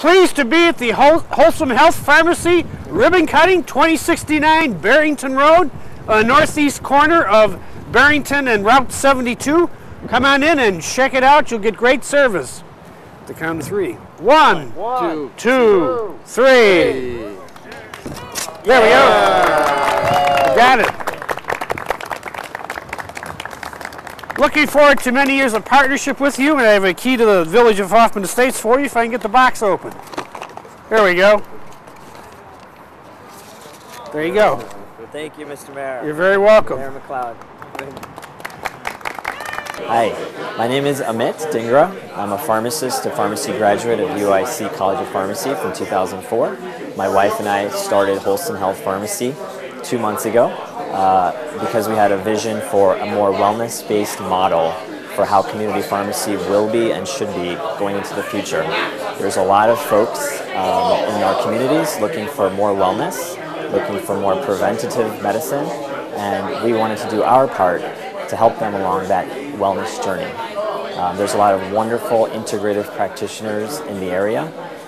Pleased to be at the Wholesome Health Pharmacy ribbon cutting, 2069 Barrington Road, uh, northeast corner of Barrington and Route 72. Come on in and check it out. You'll get great service. The count of three. One, Two. two, three. There we go. Got it. Looking forward to many years of partnership with you, and I have a key to the village of Hoffman Estates for you if I can get the box open. There we go. There you go. Thank you, Mr. Mayor. You're very welcome. Mayor McLeod. Hi, my name is Amit Dhingra. I'm a pharmacist, a pharmacy graduate of UIC College of Pharmacy from 2004. My wife and I started Wholesome Health Pharmacy two months ago uh, because we had a vision for a more wellness-based model for how community pharmacy will be and should be going into the future. There's a lot of folks um, in our communities looking for more wellness, looking for more preventative medicine, and we wanted to do our part to help them along that wellness journey. Um, there's a lot of wonderful integrative practitioners in the area,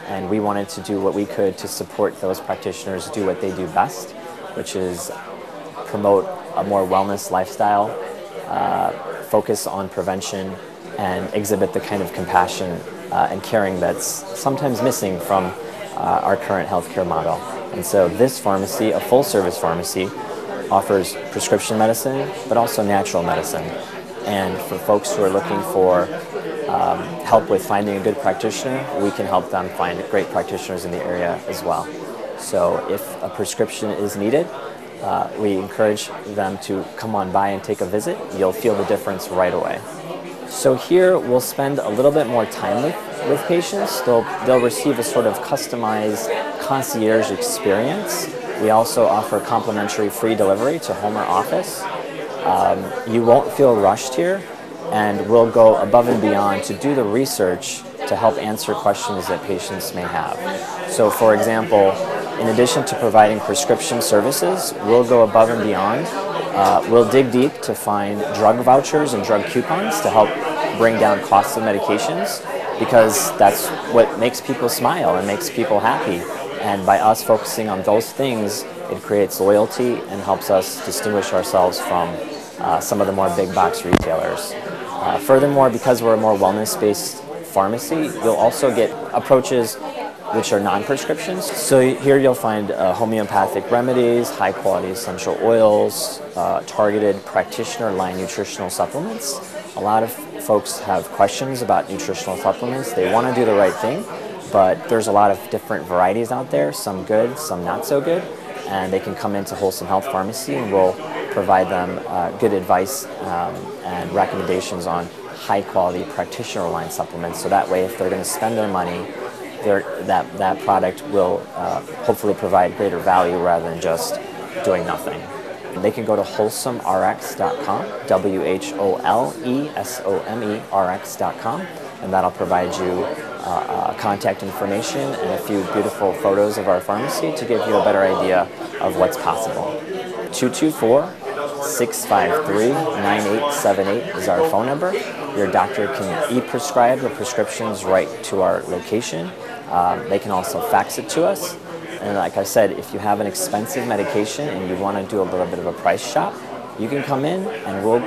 and we wanted to do what we could to support those practitioners do what they do best, which is promote a more wellness lifestyle, uh, focus on prevention, and exhibit the kind of compassion uh, and caring that's sometimes missing from uh, our current healthcare model. And so this pharmacy, a full service pharmacy, offers prescription medicine, but also natural medicine. And for folks who are looking for um, help with finding a good practitioner, we can help them find great practitioners in the area as well. So if a prescription is needed, uh, we encourage them to come on by and take a visit. You'll feel the difference right away. So here we'll spend a little bit more time with, with patients. They'll, they'll receive a sort of customized concierge experience. We also offer complimentary free delivery to home or office. Um, you won't feel rushed here, and we'll go above and beyond to do the research to help answer questions that patients may have. So, for example, in addition to providing prescription services, we'll go above and beyond. Uh, we'll dig deep to find drug vouchers and drug coupons to help bring down costs of medications because that's what makes people smile and makes people happy. And by us focusing on those things, it creates loyalty and helps us distinguish ourselves from uh, some of the more big box retailers. Uh, furthermore, because we're a more wellness based pharmacy, you'll also get approaches which are non-prescriptions. So here you'll find uh, homeopathic remedies, high quality essential oils, uh, targeted practitioner line nutritional supplements. A lot of folks have questions about nutritional supplements. They want to do the right thing, but there's a lot of different varieties out there, some good, some not so good, and they can come into Wholesome Health Pharmacy and we'll provide them uh, good advice um, and recommendations on high quality practitioner line supplements so that way if they're going to spend their money that, that product will uh, hopefully provide greater value rather than just doing nothing. They can go to wholesomerx.com, W H O L E S O M E R X.com, and that'll provide you uh, uh, contact information and a few beautiful photos of our pharmacy to give you a better idea of what's possible. 224 653 9878 is our phone number. Your doctor can e prescribe the prescriptions right to our location. Um, they can also fax it to us. And like I said, if you have an expensive medication and you want to do a little bit of a price shop, you can come in and we'll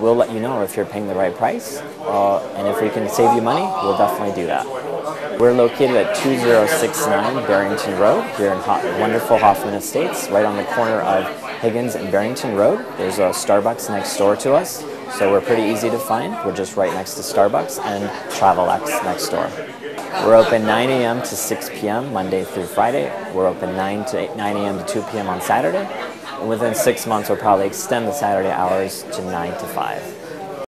we'll let you know if you're paying the right price. Uh, and if we can save you money, we'll definitely do that. We're located at 2069 Barrington Road here in wonderful Hoffman Estates, right on the corner of Higgins and Barrington Road. There's a Starbucks next door to us, so we're pretty easy to find. We're just right next to Starbucks and TravelX next door. We're open 9 a.m. to 6 p.m. Monday through Friday. We're open 9 to 8, 9 a.m. to 2 p.m. on Saturday. And within six months, we'll probably extend the Saturday hours to 9 to 5.